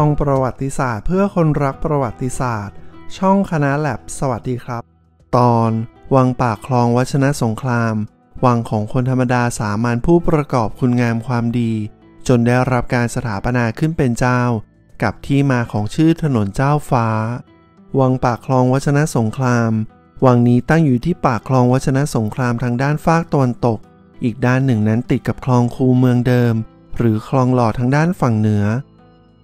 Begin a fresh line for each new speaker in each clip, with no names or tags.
ช่องประวัติศาสตร์ เพื่อคนรักประวัติศาสตร์ ช่องคณะแลบสวัสดีครับ ตอน วังปากคลองวัชนะสงคราม วังของคนธรรมดาสามัญผู้ประกอบคุณงามความดี จนได้รับการสถาปนาขึ้นเป็นเจ้า กับที่มาของชื่อถนนเจ้าฟ้า วังปากคลองวัชนะสงคราม วังนี้ตั้งอยู่ที่ปากคลองวัชนะสงครามทางด้านฟากตะวันตก อีกด้านหนึ่งนั้นติดกับคลองคูเมืองเดิม หรือคลองหล่อทางด้านฝั่งเหนือ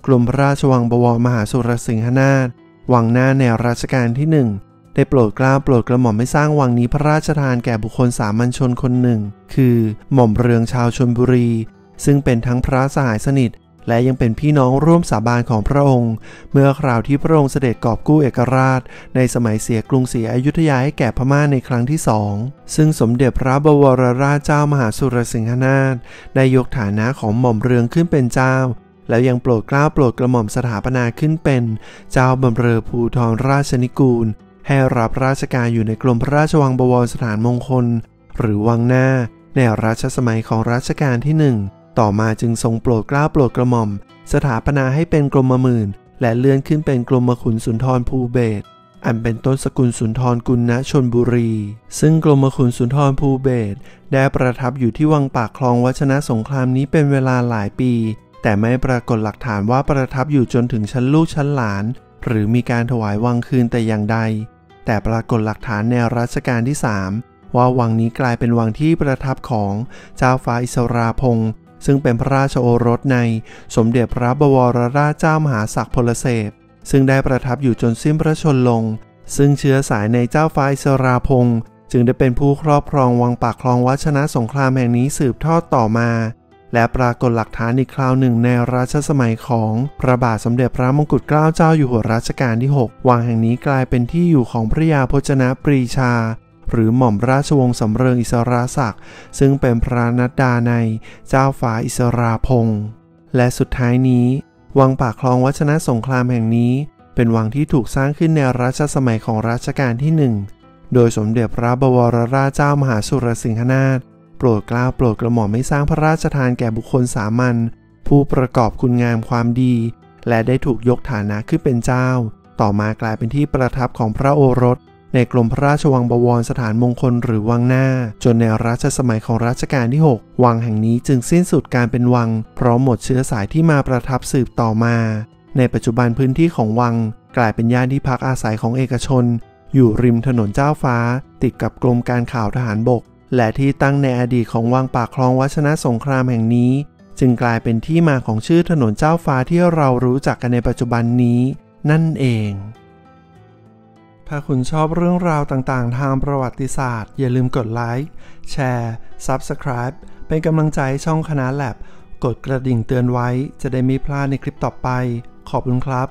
กรมพระราชวังบวรมหาสุรสิงหนาถวังหน้าแนวรัชกาลที่หนึ่งได้โปรดเกล้าโปรดกระหม่อมให้สร้างวังนี้พระราชทานแก่บุคคลสามัญชนคนหนึ่ง คือหม่อมเรืองชาวชนบุรี ซึ่งเป็นทั้งพระสหายสนิท และยังเป็นพี่น้องร่วมสาบานของพระองค์ เมื่อคราวที่พระองค์เสด็จกอบกู้เอกราช ในสมัยเสียกรุงศรีอยุธยาให้แก่พม่าในครั้งที่สอง ซึ่งสมเด็จพระบวรราชเจ้ามหาสุรสิงหนาถได้ยกฐานะของหม่อมเรืองขึ้นเป็นเจ้า แล้วยังโปรดเกล้าโปรดกระหม่อมสถาปนาขึ้นเป็น เจ้าบำเรอภูทรราชนิกูล ให้รับราชการอยู่ในกรมพระราชวังบวรสถานมงคล หรือวังหน้า ในรัชสมัยของรัชกาลที่หนึ่งต่อมาจึงทรงโปรดเกล้าโปรดกระหม่อม สถาปนาให้เป็นกรมหมื่น และเลื่อนขึ้นเป็นกรมขุนสุนทรภูเบศอันเป็นต้นสกุลสุนทรกุลณชนบุรี ซึ่งกรมขุนสุนทรภูเบศได้ประทับอยู่ที่วังปากคลองวัชนะสงครามนี้เป็นเวลาหลายปี แต่ไม่ปรากฏหลักฐานว่าประทับอยู่จนถึงชั้นลูกชั้นหลาน หรือมีการถวายวังคืนแต่อย่างใด แต่ปรากฏหลักฐานในรัชกาลที่ 3 ว่าวังนี้กลายเป็นวังที่ประทับของเจ้าฟ้าอิสราพงศ์ซึ่งเป็นพระราชโอรสในสมเด็จพระบวรราชเจ้ามหาศักดิ์พลเสพซึ่งได้ประทับอยู่จนสิ้นพระชนลง ซึ่งเชื้อสายในเจ้าฟ้าอิสราพงศ์จึงได้เป็นผู้ครอบครองวังปากคลองวัชนะสงครามแห่งนี้สืบทอดต่อมา และปรากฏหลักฐานอีกคราวหนึ่งในรัชสมัยของพระบาทสมเด็จพระมงกุฎเกล้าเจ้าอยู่หัวรัชกาลที่ 6 วังแห่งนี้กลายเป็นที่อยู่ของพระยาพจนะปรีชา หรือหม่อมราชวงศ์สำเริงอิสราศักดิ์ซึ่งเป็นพระนัดดาในเจ้าฟ้าอิสราพงศ์และสุดท้ายนี้ วังปากคลองวัชนะสงครามแห่งนี้ เป็นวังที่ถูกสร้างขึ้นในรัชสมัยของรัชกาลที่หนึ่งโดยสมเด็จพระบวรราชเจ้ามหาสุรสิงหนาถ ปรดเกล้าโปรดกระหม่อมให้สร้างพระราชทานแก่บุคคลสามัญผู้ประกอบคุณงามความดี และได้ถูกยกฐานะขึ้นเป็นเจ้า ต่อมากลายเป็นที่ประทับของพระโอรส ในกรมพระราชวังบวรสถานมงคลหรือวังหน้า จนในรัชสมัยของรัชกาลที่ 6 วังแห่งนี้จึงสิ้นสุดการเป็นวัง เพราะหมดเชื้อสายที่มาประทับสืบต่อมา ในปัจจุบันพื้นที่ของวัง กลายเป็นย่านที่พักอาศัยของเอกชน อยู่ริมถนนเจ้าฟ้า ติดกับกรมการข่าวทหารบก และที่ตั้งในอดีตของวังปากคลองวัชนะสงครามแห่งนี้ จึงกลายเป็นที่มาของชื่อถนนเจ้าฟ้าที่เรารู้จักกันในปัจจุบันนี้ นั่นเอง ถ้าคุณชอบเรื่องราวต่างๆ ทางประวัติศาสตร์ อย่าลืมกดไลค์แชร์ Subscribe เป็นกำลังใจช่องคณะแลบกดกระดิ่งเตือนไว้จะได้ไม่พลาดในคลิปต่อไป ขอบคุณครับ